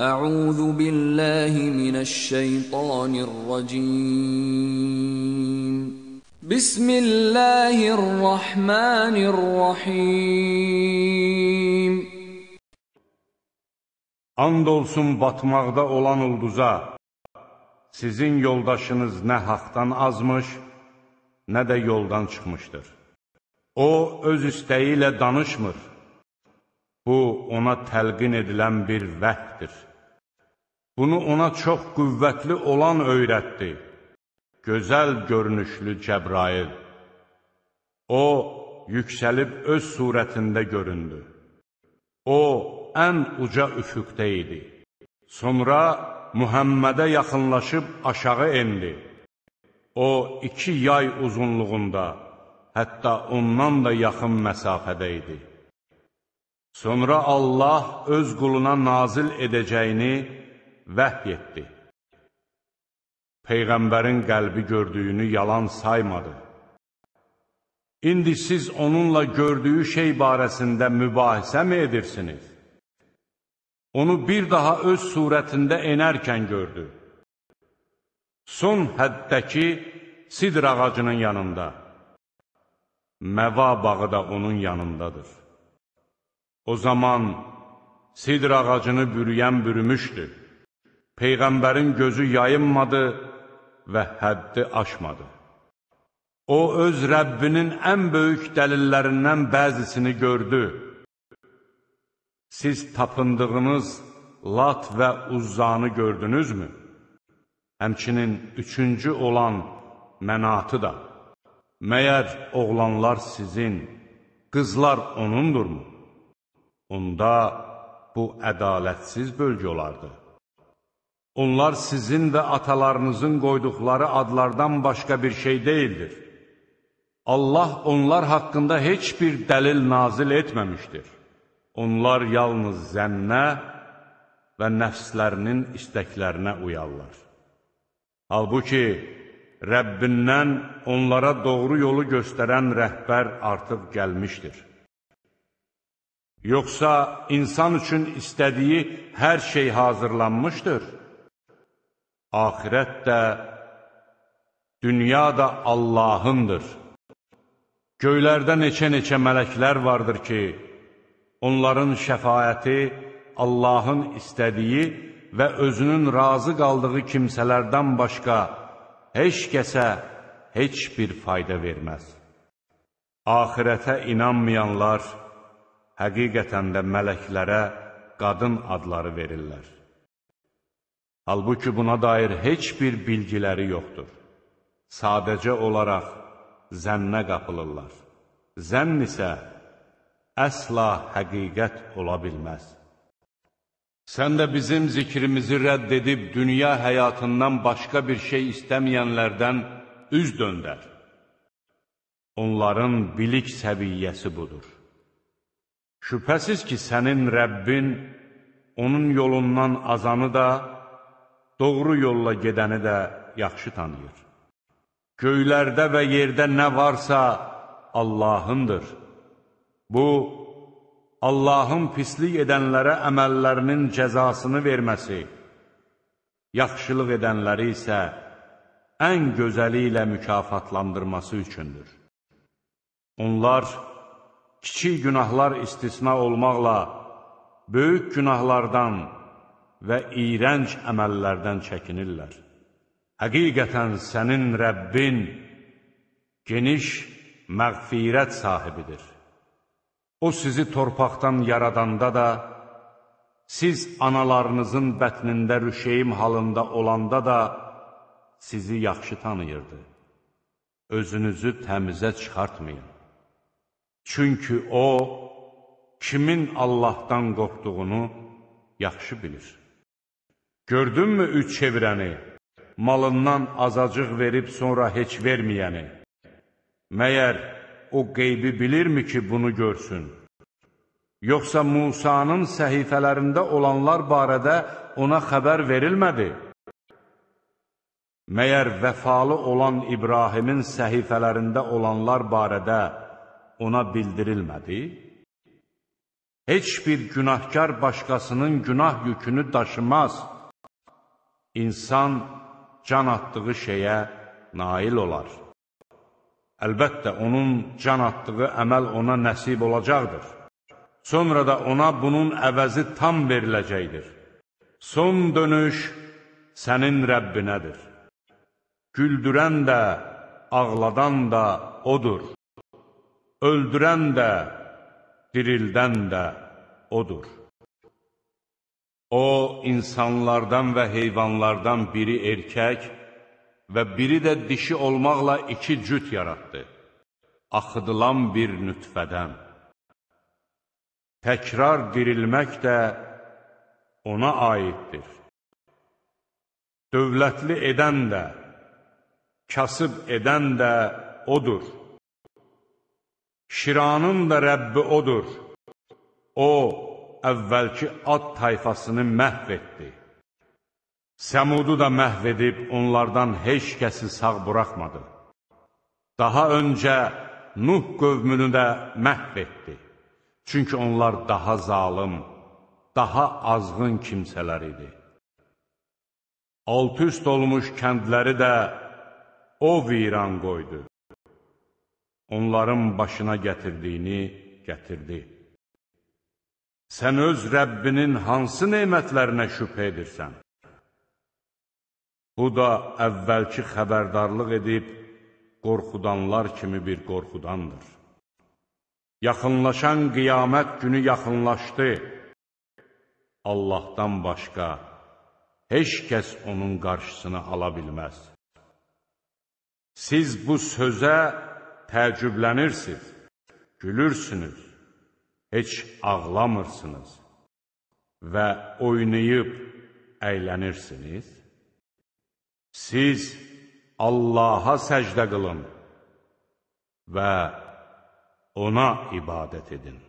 أعوذ بالله من الشيطان الرجيم بسم الله الرحمن الرحيم And olsun batmaqda olan ulduza, sizin yoldaşınız nə haqdan azmış, nə də yoldan çıxmışdır. O, öz istəyi ilə danışmır. Bu, ona təlqin edilən bir vəhdir. Bunu ona çox qüvvətli olan öyrətdi. Gözəl görünüşlü Cəbrail. O, yüksəlib öz surətində göründü. O, ən uca üfüqdə idi. Sonra Muhammədə yaxınlaşıb aşağı endi. O, iki yay uzunluğunda, hətta ondan da yaxın məsafədə idi. Sonra Allah öz quluna nazil edəcəyini vəhy etdi. Peyğəmbərin qəlbi gördüyünü yalan saymadı. İndi siz onunla gördüyü şey barəsində mübahisə mi edirsiniz? Onu bir daha öz surətində enərkən gördü. Son həddəki sidr ağacının yanında. Məva bağı da onun yanındadır. O zaman sidr ağacını bürüyən bürümüşdü. Peyğəmbərin gözü yayınmadı və həddi aşmadı. O, öz Rəbbinin ən böyük dəlillərindən bəzisini gördü. Siz tapındığınız Lat və Uzzanı gördünüzmü? Həmçinin üçüncü olan Mənatı da. Məyər oğlanlar sizin, qızlar onundurmu? Onda bu ədalətsiz bölgə olardı. Onlar sizin və atalarınızın qoyduqları adlardan başqa bir şey deyildir. Allah onlar haqqında heç bir dəlil nazil etməmişdir. Onlar yalnız zənnə və nəfslərinin istəklərinə uyarlar. Halbuki, Rəbbindən onlara doğru yolu göstərən rəhbər artıq gəlmişdir. Yoxsa insan üçün istədiyi hər şey hazırlanmışdır. Ahirət də, dünya da Allahındır. Göylərdə neçə-neçə mələklər vardır ki, onların şəfayəti Allahın istədiyi və özünün razı qaldığı kimsələrdən başqa heç kəsə heç bir fayda verməz. Ahirətə inanmayanlar həqiqətən də mələklərə qadın adları verirlər. Halbuki buna dair heç bir bilgiləri yoxdur. Sadəcə olaraq zənnə qapılırlar. Zənn isə əsla həqiqət ola bilməz. Sən də bizim zikrimizi rədd edib dünya həyatından başqa bir şey istəməyənlərdən üz döndər. Onların bilik səviyyəsi budur. Şübhəsiz ki, sənin Rəbbin onun yolundan azanı da, doğru yolla gedəni də yaxşı tanıyır. Göylərdə və yerdə nə varsa Allahındır. Bu, Allahın pislik edənlərə əməllərinin cəzasını verməsi, yaxşılıq edənləri isə ən gözəli ilə mükafatlandırması üçündür. Onlar, kiçik günahlar istisna olmaqla, böyük günahlardan və iyrənc əməllərdən çəkinirlər. Həqiqətən sənin Rəbbin geniş məğfirət sahibidir. O sizi torpaqdan yaradanda da, siz analarınızın bətnində rüşeyim halında olanda da sizi yaxşı tanıyırdı. Özünüzü təmizə çıxartmayın. Çünki O, kimin Allahdan qorxduğunu yaxşı bilir. Gördünmü üç çevirəni, malından azacıq verib sonra heç verməyəni? Məyər o qeybi bilirmi ki, bunu görsün? Yoxsa Musanın səhifələrində olanlar barədə ona xəbər verilmədi? Məyər vəfalı olan İbrahimin səhifələrində olanlar barədə ona bildirilmədi? Heç bir günahkar başqasının günah yükünü daşımaz. İnsan can atdığı şeyə nail olar. Əlbəttə, onun can atdığı əməl ona nəsib olacaqdır. Sonra da ona bunun əvəzi tam veriləcəkdir. Son dönüş sənin Rəbbinədir. Güldürən də, ağladan da O'dur. Öldürən də, dirildən də O'dur. O, insanlardan və heyvanlardan biri erkək və biri də dişi olmaqla iki cüt yaratdı. Axıdılan bir nütfədən. Təkrar dirilmək də ona aiddir. Dövlətli edən də, kasıb edən də O'dur. Şiranın da Rəbbi O'dur. O, əvvəlki ad tayfasını məhv etdi. Səmudu da məhv edib onlardan heç kəsi sağ buraxmadı. Daha öncə Nuh qövmünü də məhv etdi. Çünki onlar daha zalım, daha azğın kimsələr idi. Alt üst olmuş kəndləri də o viran qoydu. Onların başına gətirdiyini gətirdi. Sən öz Rəbbinin hansı neymətlərinə şübhə edirsən? Bu da əvvəlki xəbərdarlıq edib, qorxudanlar kimi bir qorxudandır. Yaxınlaşan qiyamət günü yaxınlaşdı. Allahdan başqa heç kəs onun qarşısını ala bilməz. Siz bu sözə təəccüblənirsiniz, gülürsünüz, heç ağlamırsınız və oynayıb əylənirsiniz. Siz Allaha səcdə qılın və ona ibadət edin.